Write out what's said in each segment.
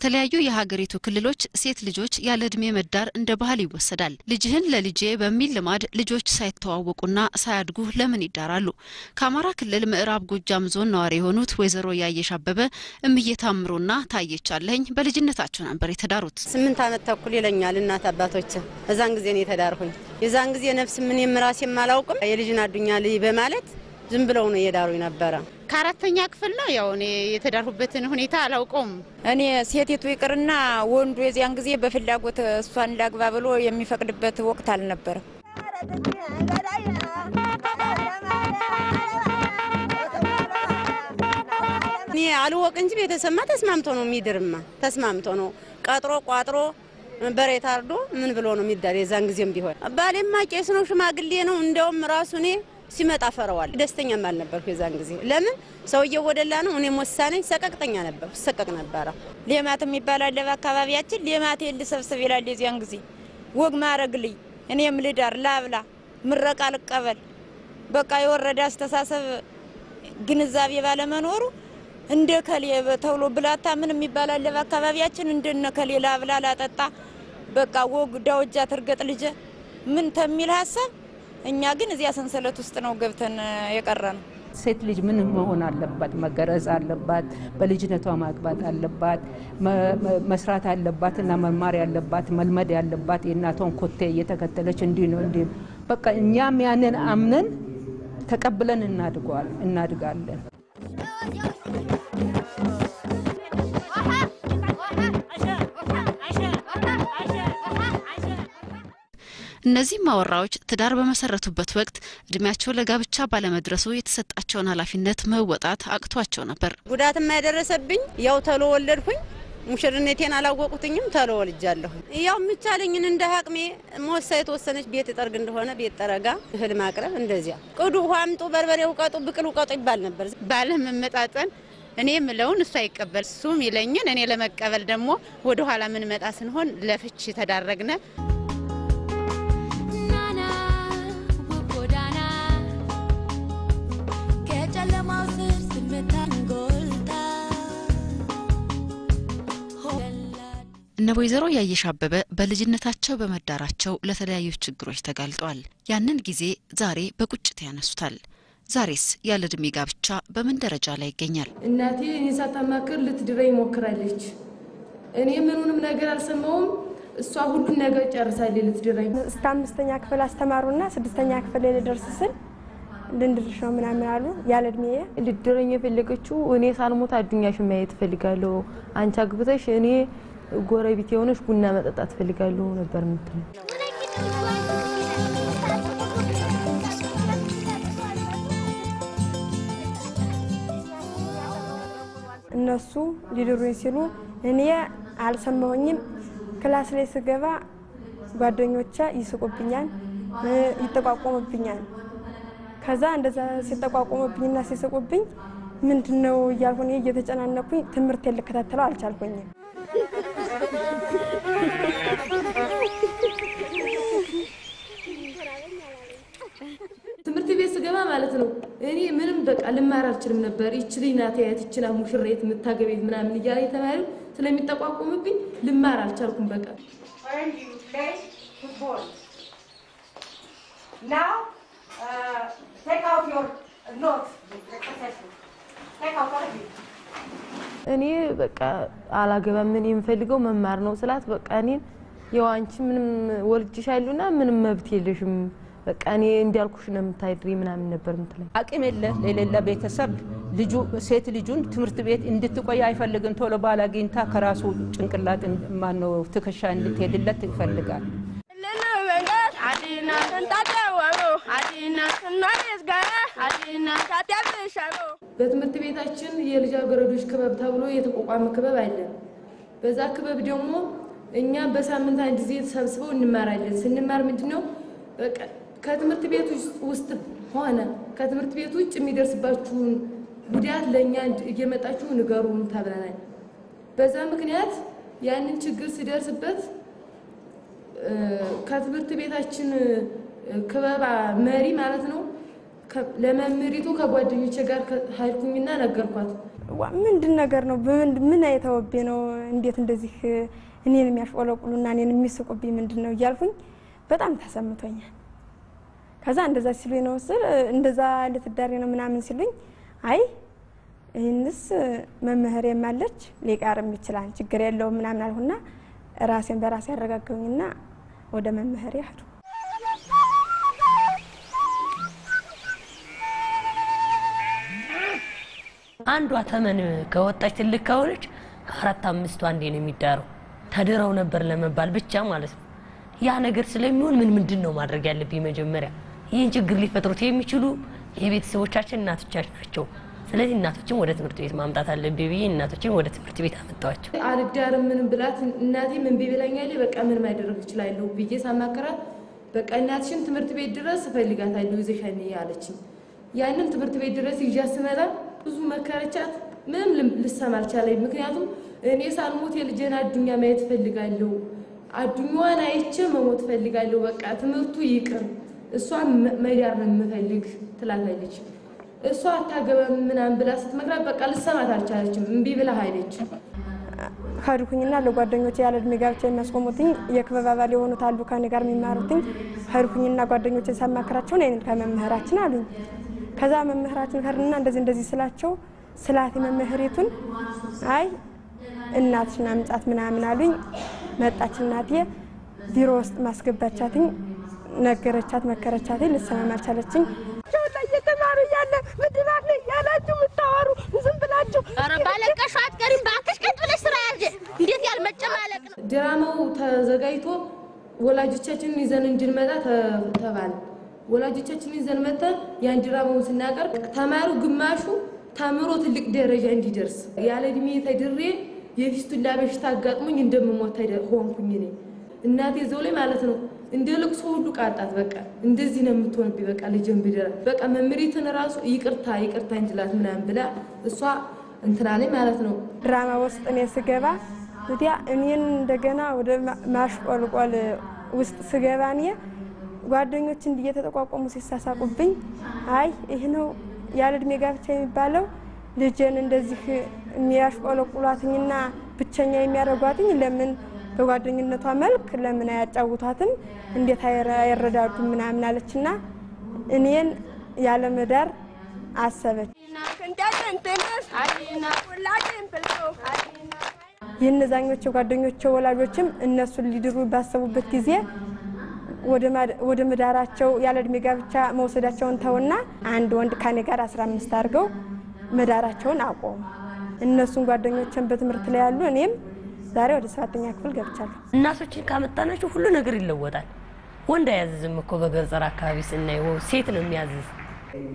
በተለያዩ የሀገሪቱ ክልሎች ሴት ልጆች ያለ እድሜ መዳር እንደ ባህል ይወሰዳል። ልጅህን ለልጄ በሚል ልማድ ልጆች ሳይተዋወቁና ሳያድጉ ለምን ይዳራሉ? ከአማራ ክልል ምዕራብ ጎጃም ዞን ነዋሪ የሆኑት ወይዘሮ ያየሽ አበበ ታየች አለኝ በልጅነታቸው ነበር የተዳሩት። ስምንት ዓመት ተኩል ይለኛል እናት አባቶች። እዛን ጊዜ ነው የተዳርኩኝ። የዛን ጊዜ ነፍስ ምን የምራሴ የማላውቅም የልጅን አዱኛ ልይ በማለት ዝም ብለው ነው እየዳሩኝ ነበረ። ከአራተኛ ክፍል ነው ያው እኔ የተዳርሁበትን ሁኔታ አላውቀውም። እኔ ሴቲቱ ይቅርና ወንዱ የዚያን ጊዜ በፍላጎት እሷን ላግባ ብሎ የሚፈቅድበት ወቅት አልነበረም። እኔ አልወቅ እንጂ ቤተሰብማ ተስማምቶ ነው የሚድርማ ተስማምቶ ነው ቀጥሮ ቋጥሮ በሬ ታርዶ ምን ብሎ ነው የሚዳር። የዛን ጊዜም ቢሆን ባሌማ ቄስ ነው ሽማግሌ ነው። እንዲያውም ራሱ እኔ ሲመጣ ፈረዋል። ደስተኛም አልነበርኩ የዛን ጊዜ። ለምን ሰውየው ወደላ ነው፣ እኔም ወሳነኝ ሰቀቅተኛ ነበርኩ፣ ሰቀቅ ነበረ። ሌማት የሚባል አለ በአካባቢያችን። ሌማት ልሰብስብ ይላል የዚያን ጊዜ ወግ ማረግልኝ እኔም ልዳር ላብላ ምረቃ ልቀበል። በቃ የወረደ አስተሳሰብ ግንዛቤ ባለመኖሩ እንደ ከሌ ተብሎ ብላታ ምን የሚባል አለ በአካባቢያችን። እንደነ ከሌ ላብላ ላጠጣ በቃ ወግ ዳውጃ ትርገጥ ልጄ ምን ተሚል ሀሳብ እኛ ግን እዚያ ሰንሰለት ውስጥ ነው ገብተን የቀረ ነው። ሴት ልጅ ምን መሆን አለባት? መገረዝ አለባት። በልጅነቷ ማግባት አለባት። መስራት አለባት እና መማር ያለባት መልመድ ያለባት የእናቷን ኮቴ እየተከተለች እንዲህ ነው እንዲህ በቃ እኛም ያንን አምነን ተቀብለን እናድጋለን። እነዚህ ማወራዎች ትዳር በመሰረቱበት ወቅት እድሜያቸው ለጋብቻ ባለመድረሱ የተሰጣቸውን ኃላፊነት መወጣት አቅቷቸው ነበር። ጉዳትም የደረሰብኝ ያው ተሎ ወለድኩኝ። ሙሽርነቴን አላወቁትኝም። ተሎ ወልጃለሁ። ያው የምቻለኝን እንደ አቅሜ መወሳ የተወሰነች ቤት ጠርግ እንደሆነ ቤት ጠረጋ፣ እህል ማቅረብ እንደዚያ። ቅዱ ውሃ አምጡ፣ በርበሬ ውቀጡ፣ ብቅል ውቀጡ ይባል ነበር። ባልህ መመጣጠን እኔ የምለውን እሱ አይቀበል፣ እሱም ይለኝን እኔ ለመቀበል ደግሞ ወደ ኋላ ምንመጣ ስንሆን ለፍች ተዳረግነ። እነ ወይዘሮ ያየሽ አበበ በልጅነታቸው በመዳራቸው ለተለያዩ ችግሮች ተጋልጠዋል። ያንን ጊዜ ዛሬ በቁጭት ያነሱታል። ዛሬስ ያለ እድሜ ጋብቻ በምን ደረጃ ላይ ይገኛል? እናቴ እኔ ሳታማክር ልትድረኝ ሞክራለች። እኔ ምኑንም ነገር አልሰማውም። እሷ ሁሉን ነገር ጨርሳለች ልትድረኝ። እስከ አምስተኛ ክፍል አስተማሩና ስድስተኛ ክፍል ልደርስ ስል ልንድርሽ ነው ምናምን አሉ። ያለ እድሜ ልትድረኝ የፈለገችው እኔ ሳልሞት አዱኛሽን ማየት እፈልጋለሁ፣ አንቺ አግብተሽ እኔ ጎረቤት የሆነች ቡና መጠጣት እፈልጋለሁ ነበር የምትለው። እነሱ ሊድሩኝ ሲሉ እኔ አልሰማሁኝም። class ላይ ስገባ ጓደኞቼ ይስቁብኛል፣ ይጠቋቆሙብኛል። ከዛ እንደዛ ሲጠቋቆሙብኝና ሲስቁብኝ ምንድን ነው እያልኩ እየተጨናነኩኝ ትምህርት ልከታተለው አልቻልኩኝም። ልማር አልችልም ነበር። ይች ልጅ ናት ያት ይችና ሙሽሬት የምታገቤት ምናምን እያለ የተማሪ ስለሚጠቋቁምብኝ ልማር አልቻልኩም። በቃ እኔ በቃ አላገባም። እኔ የምፈልገው መማር ነው ስላት በቃ እኔን ያው አንቺ ምንም ወልጅሻለሁና ምንም መብት የለሽም በቃ እኔ እንዲያልኩሽ ነው የምታድሪ ምናምን ነበር ምትለኝ። አቅም የለ የሌለ ቤተሰብ ልጁ ሴት ልጁን ትምህርት ቤት እንድትቆይ አይፈልግም። ቶሎ ባል አግኝታ ከራሱ ጭንቅላት ማነው ትከሻ እንድትሄድለት ይፈልጋል። በትምህርት ቤታችን የልጃገረዶች ክበብ ተብሎ የተቋቋመ ክበብ አለን። በዛ ክበብ ደግሞ እኛ በሳምንት አንድ ጊዜ ተሰብስበው እንማራለን። ስንማር ምንድን ነው በቃ ከትምህርት ቤት ውስጥ ሆነ ከትምህርት ቤት ውጭ የሚደርስባችሁን ጉዳት ለእኛ እየመጣችሁ ንገሩን ተብለናል። በዛ ምክንያት ያንን ችግር ሲደርስበት ከትምህርት ቤታችን ክበባ መሪ ማለት ነው ለመምህሪቱ ከጓደኞቼ ጋር ሀይልኩኝና ነገርኳት። ምንድን ነገር ነው? ምን አይተወቤ ነው? እንዴት እንደዚህ እኔን የሚያሽቆለቁሉና እኔን የሚስቁብኝ ምንድን ነው እያልኩኝ በጣም ተሰምቶኛል። ከዛ እንደዛ ሲሉኝ ነው ስል እንደዛ ልትዳሪ ነው ምናምን ሲሉኝ አይ ይህንስ መምህር የማለች ሊቀርም ይችላል ችግር የለውም ምናምን አልሁና ራሴን በራሴ ያረጋገውኝና ወደ መምህር ያህዱ አንዷ ተመን ከወጣች ትልቅ ከሆነች አራት አምስቱ አንዴ ነው የሚዳረው። ተድረው ነበር ለመባል ብቻ ማለት ነው። ያ ነገር ስለሚሆን ምን ምንድን ነው ማድረግ ያለብኝ? መጀመሪያ ይህን ችግር ሊፈጥሩት የሚችሉ የቤተሰቦቻችን እናቶቻችን ናቸው። ስለዚህ እናቶችን ወደ ትምህርት ቤት ማምጣት አለብኝ ብዬ እናቶችን ወደ ትምህርት ቤት አመጣዋቸው። አልዳርም ምንም ብላት እናቴ ምን ቢብላኛል በቃ ምን ማድረግ እችላለሁ ብዬ ሳማከራት በቃ እናትሽን ትምህርት ቤት ድረስ እፈልጋታለሁ ይዘሻኝ አለችኝ። ያንን ትምህርት ቤት ድረስ ይዣ ስመጣ ብዙ መከረቻት። ምንም ልሰማ አልቻለኝ። ምክንያቱም እኔ ሳልሞት የልጄን አዱኛ ማየት እፈልጋለሁ፣ አዱኛዋን አይቼ መሞት እፈልጋለሁ። በቃ ትምህርቱ ይቅር፣ እሷ መዳር ነው የምፈልግ ትላታለች። እሷ አታገባም ምናምን ብላ ስትመክራት በቃ ልሰማት አልቻለችም። እምቢ ብላ ሀይለች። ሄድኩኝና ለጓደኞቼ ያለ እድሜ ጋብቻ የሚያስቆሙትኝ የክበብ አባል የሆኑት አሉ ከኔ ጋር የሚማሩትኝ ሄድኩኝና ጓደኞቼ ሳማክራቸው ነይን ከመምህራችን አሉኝ። ከዛ መምህራችን ከርንና እንደዚህ እንደዚህ ስላቸው ስላት መምህሬቱን አይ እናትሽን አምጫት ምናምን አሉኝ። መጣች እናቴ ቢሮ ውስጥ ማስገባቻትኝ፣ ነገረቻት፣ መከረቻትኝ። ልሰማም አልቻለችኝ። እየተማሩ እያለ ምድራት ነኝ ያላችሁ የምታወሩ ዝም ብላችሁ ኧረ ባለቀሹ አትቀሪም እባክሽ፣ ቀጥ ብለሽ ስራ ያዥ። እንዴት ያለ መጨማለቅ ነው! ድራማው ተዘጋጅቶ ወላጆቻችንን ይዘን እንድንመጣ ተባለ። ወላጆቻችንን ይዘን መጥተን ያን ድራማውን ስናቀርብ ተማሪው ግማሹ ተምሮ ትልቅ ደረጃ እንዲደርስ ያለ እድሜ ተድሬ የፊስቱላ በሽታ አጋጥሞኝ እንደምሞት ሆንኩኝ። እኔ እናቴ ዘው ላይ ማለት ነው እንደ ልቅሶ ሁሉ ቃጣት። በቃ እንደዚህ ነው የምትሆንብኝ። በቃ ልጅን ብደራ በቃ መምሪትን ራሱ ይቅርታ ይቅርታ እንጅላት ምናምን ብላ እሷ እንትና ላይ ማለት ነው ድራማ ውስጥ እኔ ስገባ ወዲያ እኔን እንደገና ወደ ማሽቆልቆል ውስጥ ስገባ እኔ ጓደኞች እንዲህ እየተጠቋቆሙ ሲሳሳቁብኝ፣ አይ ይህ ነው ያለ እድሜ ጋብቻ የሚባለው ልጅን እንደዚህ የሚያሽቆለቁሏትኝና ብቸኛ የሚያደርጓትኝ ለምን በጓደኝነቷ መልክ ለምን አያጫውቷትም? እንዴት አይረዳዱም? ምናምን አለችና እኔን ያለ መዳር አሰበች። የእነዛኞቹ ጓደኞቼ ወላጆችም እነሱን ሊድሩ ባሰቡበት ጊዜ ወደ መዳራቸው ያለ እድሜ ጋብቻ መውሰዳቸውን ተውና አንድ ወንድ ከኔ ጋር 15 አድርገው መዳራቸውን አቆሙ። እነሱን ጓደኞችን በትምህርት ላይ ያሉ እኔም ዛሬ ወደ ሰባተኛ ክፍል ገብቻለሁ። እናቶችን ካመጣናቸው ሁሉ ነገር ይለወጣል። ወንድ አያዝዝም እኮ በገጠር አካባቢ ስናየው ሴት ነው የሚያዝዝ።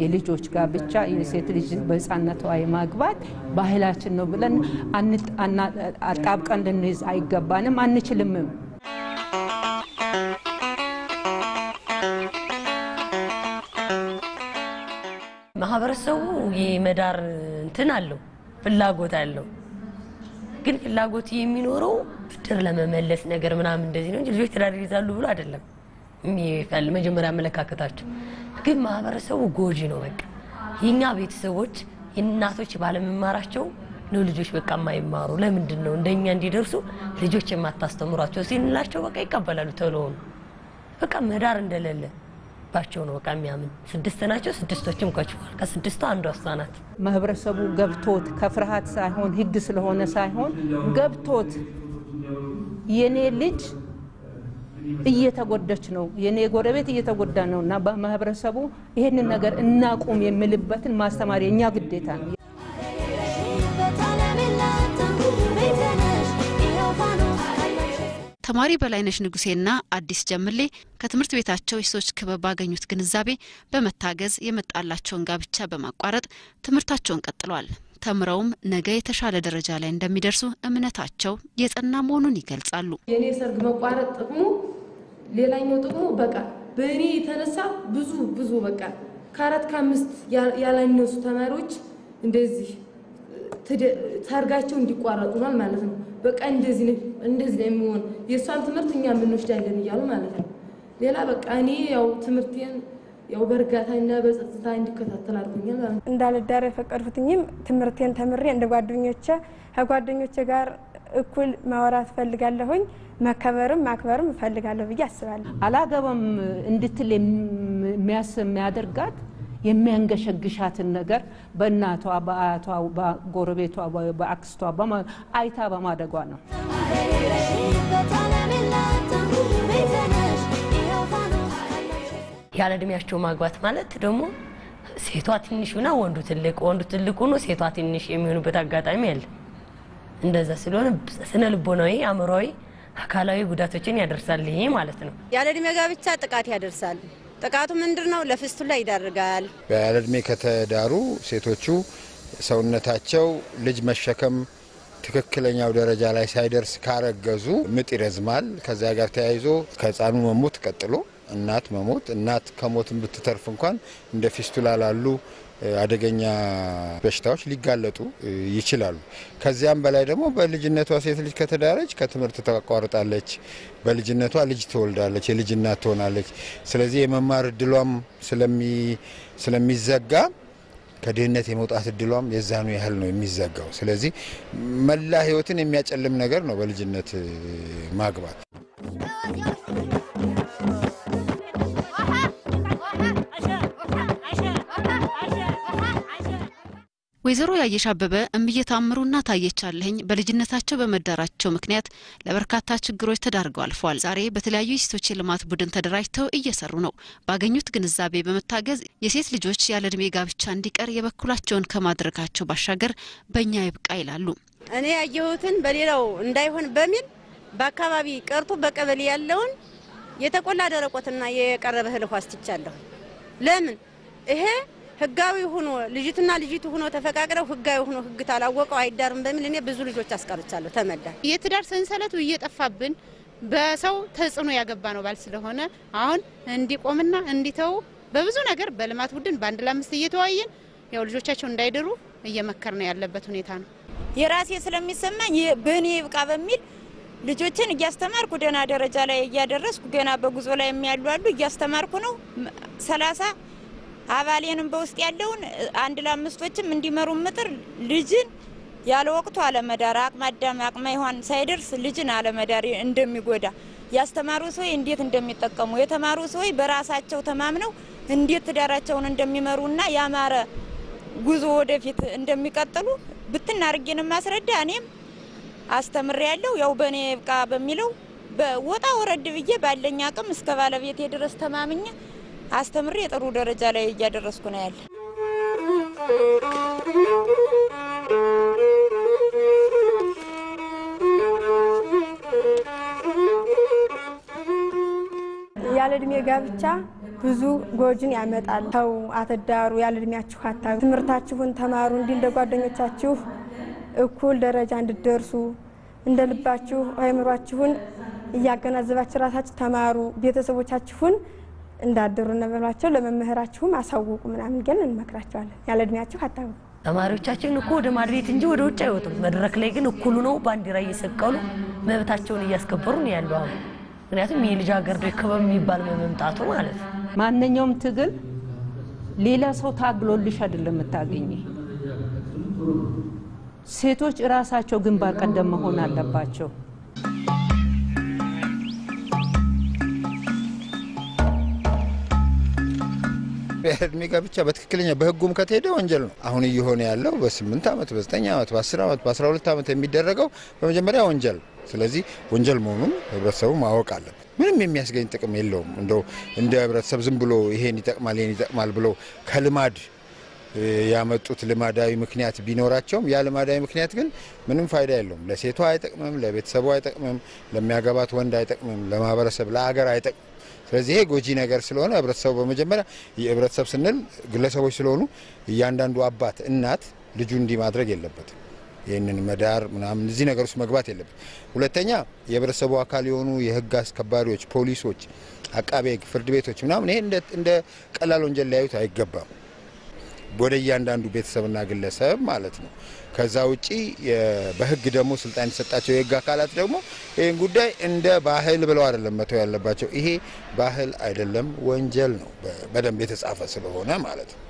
የልጆች ጋብቻ የሴት ልጅ በህፃነቷ የማግባት ባህላችን ነው ብለን አጣብቀን ልንይዝ አይገባንም፣ አንችልምም። ማህበረሰቡ የመዳር እንትን አለው ፍላጎት አለው። ግን ፍላጎት የሚኖረው ብድር ለመመለስ ነገር ምናምን እንደዚህ ነው እንጂ ልጆች ትዳር ይይዛሉ ብሎ አይደለም መጀመሪያ አመለካከታቸው። ግን ማህበረሰቡ ጎጂ ነው። በቃ የኛ ቤተሰቦች እናቶች ባለመማራቸው ነው ልጆች በቃ የማይማሩ። ለምንድን ነው እንደኛ እንዲደርሱ ልጆች የማታስተምሯቸው ሲንላቸው በቃ ይቀበላሉ። ነው በቃ መዳር እንደሌለ ባቸው ነው በቃ የሚያምን ስድስት ናቸው። ስድስቶችም ከችኋል። ከስድስቱ አንዷ እሷ ናት። ማህበረሰቡ ገብቶት ከፍርሃት ሳይሆን ህግ ስለሆነ ሳይሆን ገብቶት የኔ ልጅ እየተጎዳች ነው፣ የኔ ጎረቤት እየተጎዳ ነው እና በማህበረሰቡ ይህንን ነገር እናቁም የሚልበትን ማስተማር የእኛ ግዴታ ነው። ተማሪ በላይነሽ ንጉሴና አዲስ ጀምሌ ከትምህርት ቤታቸው የሴቶች ክበብ ባገኙት ግንዛቤ በመታገዝ የመጣላቸውን ጋብቻ በማቋረጥ ትምህርታቸውን ቀጥለዋል። ተምረውም ነገ የተሻለ ደረጃ ላይ እንደሚደርሱ እምነታቸው የጸና መሆኑን ይገልጻሉ። የእኔ ሰርግ መቋረጥ ጥቅሙ ሌላኛው ጥቅሙ በቃ በእኔ የተነሳ ብዙ ብዙ በቃ ከአራት ከአምስት ያላነሱ ተማሪዎች እንደዚህ ሰርጋቸው እንዲቋረጡ ሆኗል ማለት ነው። በቃ እንደዚህ ነው እንደዚህ ነው የሚሆን የእሷን ትምህርት እኛ የምንወስዳለን እያሉ ማለት ነው። ሌላ በቃ እኔ ያው ትምህርቴን ያው በእርጋታና በጸጥታ እንዲከታተል አድርጎኛል ማለት ነው። እንዳልዳር የፈቀድኩትኝም ትምህርቴን ተምሬ እንደ ጓደኞቼ ከጓደኞቼ ጋር እኩል ማውራት እፈልጋለሁኝ። መከበርም ማክበርም እፈልጋለሁ ብዬ አስባለሁ። አላገባም እንድትል የሚያስ የሚያደርጋት የሚያንገሸግሻትን ነገር በእናቷ፣ በአያቷ፣ በጎረቤቷ፣ በአክስቷ በማ- አይታ በማደጓ ነው። ያለ እድሜያቸው ማግባት ማለት ደግሞ ሴቷ ትንሽ ሆና ወንዱ ትልቅ፣ ወንዱ ትልቅ ሆኖ ሴቷ ትንሽ የሚሆኑበት አጋጣሚ አለ። እንደዛ ስለሆነ ስነ ልቦናዊ፣ አእምሯዊ፣ አካላዊ ጉዳቶችን ያደርሳል ይሄ ማለት ነው። ያለ እድሜ ጋብቻ ጥቃት ያደርሳል። ጥቃቱ ምንድን ነው? ለፍስቱላ ይዳርጋል። ያለ እድሜ ከተዳሩ ሴቶቹ ሰውነታቸው ልጅ መሸከም ትክክለኛው ደረጃ ላይ ሳይደርስ ካረገዙ ምጥ ይረዝማል። ከዚያ ጋር ተያይዞ ከህፃኑ መሞት ቀጥሎ እናት መሞት እናት ከሞትን ብትተርፍ እንኳን እንደ ፊስቱላ ላሉ አደገኛ በሽታዎች ሊጋለጡ ይችላሉ። ከዚያም በላይ ደግሞ በልጅነቷ ሴት ልጅ ከተዳረች ከትምህርት ታቋርጣለች። በልጅነቷ ልጅ ትወልዳለች፣ የልጅ እናት ትሆናለች። ስለዚህ የመማር እድሏም ስለሚ- ስለሚዘጋ ከድህነት የመውጣት እድሏም የዛኑ ያህል ነው የሚዘጋው። ስለዚህ መላ ህይወትን የሚያጨልም ነገር ነው በልጅነት ማግባት። ወይዘሮ ያየሽ አበበ እምዬ ታምሩና ታየች አለኸኝ በልጅነታቸው በመዳራቸው ምክንያት ለበርካታ ችግሮች ተዳርገው አልፈዋል። ዛሬ በተለያዩ የሴቶች የልማት ቡድን ተደራጅተው እየሰሩ ነው። ባገኙት ግንዛቤ በመታገዝ የሴት ልጆች ያለ እድሜ ጋብቻ እንዲቀር የበኩላቸውን ከማድረጋቸው ባሻገር በእኛ ይብቃ ይላሉ። እኔ ያየሁትን በሌላው እንዳይሆን በሚል በአካባቢ ቀርቶ በቀበሌ ያለውን የተቆላ ደረቆትና የቀረበ እህል ውሃ አስጥቻለሁ። ለምን ይሄ ህጋዊ ሆኖ ልጅቱና ልጅቱ ሆኖ ተፈቃቅረው ህጋዊ ሆኖ ህግ ታላወቀው አይዳርም በሚል እኔ ብዙ ልጆች አስቀርቻለሁ። ተመዳ የትዳር ሰንሰለቱ እየጠፋብን በሰው ተጽዕኖ ያገባ ነው ባል ስለሆነ አሁን እንዲቆምና እንዲተው በብዙ ነገር በልማት ቡድን በአንድ ለአምስት እየተወያየን ያው ልጆቻቸው እንዳይድሩ እየመከር ነው ያለበት ሁኔታ ነው። የራሴ ስለሚሰማኝ በእኔ ይብቃ በሚል ልጆችን እያስተማርኩ ደህና ደረጃ ላይ እያደረስኩ ገና በጉዞ ላይ የሚያሉ አሉ እያስተማርኩ ነው። ሰላሳ አባሌንም በውስጥ ያለውን አንድ ለአምስቶችም እንዲመሩ ምጥር ልጅን ያለ ወቅቱ አለመዳር አቅመ አዳም አቅመ ሔዋን ሳይደርስ ልጅን አለመዳር እንደሚጎዳ ያስተማሩ ሰዎች እንዴት እንደሚጠቀሙ የተማሩ ሰዎች በራሳቸው ተማምነው እንዴት ትዳራቸውን እንደሚመሩና ያማረ ጉዞ ወደፊት እንደሚቀጥሉ ብትን አድርጌን ማስረዳ እኔም አስተምሬ ያለው ያው በእኔ ይብቃ በሚለው በወጣ ወረድ ብዬ ባለኝ አቅም እስከ ባለቤቴ ድረስ ተማምኜ አስተምሬ ጥሩ ደረጃ ላይ እያደረስኩ ነው ያለ። ያለ እድሜ ጋብቻ ብዙ ጎጅን ያመጣል። ተው አትዳሩ፣ ያለ እድሜያችሁ አታግቡ፣ ትምህርታችሁን ተማሩ፣ እንዲህ እንደ ጓደኞቻችሁ እኩል ደረጃ እንድትደርሱ እንደ ልባችሁ አእምሯችሁን እያገናዘባችሁ ራሳችሁ ተማሩ፣ ቤተሰቦቻችሁን እንዳደሩ ነበሏቸው፣ ለመምህራችሁም አሳውቁ ምናምን ግን እንመክራቸዋለን። ያለ እድሜያችሁ አታግቡ። ተማሪዎቻችን እኮ ወደ ማድቤት እንጂ ወደ ውጭ አይወጡም። መድረክ ላይ ግን እኩሉ ነው ባንዲራ እየሰቀሉ መብታቸውን እያስከበሩ ነው ያለው አሁን። ምክንያቱም የልጃገረዶች ክበብ የሚባል በመምጣቱ ማለት ነው። ማንኛውም ትግል ሌላ ሰው ታግሎልሽ አይደለም የምታገኝ። ሴቶች እራሳቸው ግንባር ቀደም መሆን አለባቸው። እድሜ ጋብቻ በትክክለኛ በህጉም ከተሄደ ወንጀል ነው። አሁን እየሆነ ያለው በስምንት ዓመት በዘጠኝ ዓመት በአስር ዓመት በአስራ ሁለት ዓመት የሚደረገው በመጀመሪያ ወንጀል ነው። ስለዚህ ወንጀል መሆኑን ህብረተሰቡ ማወቅ አለበት። ምንም የሚያስገኝ ጥቅም የለውም። እንደው እንደ ህብረተሰብ ዝም ብሎ ይሄን ይጠቅማል ይሄን ይጠቅማል ብሎ ከልማድ ያመጡት ልማዳዊ ምክንያት ቢኖራቸውም ያ ልማዳዊ ምክንያት ግን ምንም ፋይዳ የለውም። ለሴቷ አይጠቅምም፣ ለቤተሰቡ አይጠቅምም፣ ለሚያገባት ወንድ አይጠቅምም፣ ለማህበረሰብ ለሀገር አይጠቅምም። ስለዚህ ይሄ ጎጂ ነገር ስለሆነ ህብረተሰቡ በመጀመሪያ የህብረተሰብ ስንል ግለሰቦች ስለሆኑ እያንዳንዱ አባት እናት ልጁ እንዲህ ማድረግ የለበትም። ይህንን መዳር ምናምን እዚህ ነገር ውስጥ መግባት የለበት። ሁለተኛ የህብረተሰቡ አካል የሆኑ የህግ አስከባሪዎች፣ ፖሊሶች፣ አቃቤ ህግ፣ ፍርድ ቤቶች ምናምን ይሄ እንደ- እንደ ቀላል ወንጀል ሊያዩት አይገባም። ወደ እያንዳንዱ ቤተሰብና ግለሰብ ማለት ነው። ከዛ ውጪ በህግ ደግሞ ስልጣን የተሰጣቸው የህግ አካላት ደግሞ ይህን ጉዳይ እንደ ባህል ብለው አይደለም መተው ያለባቸው። ይሄ ባህል አይደለም፣ ወንጀል ነው። በደንብ የተጻፈ ስለሆነ ማለት ነው።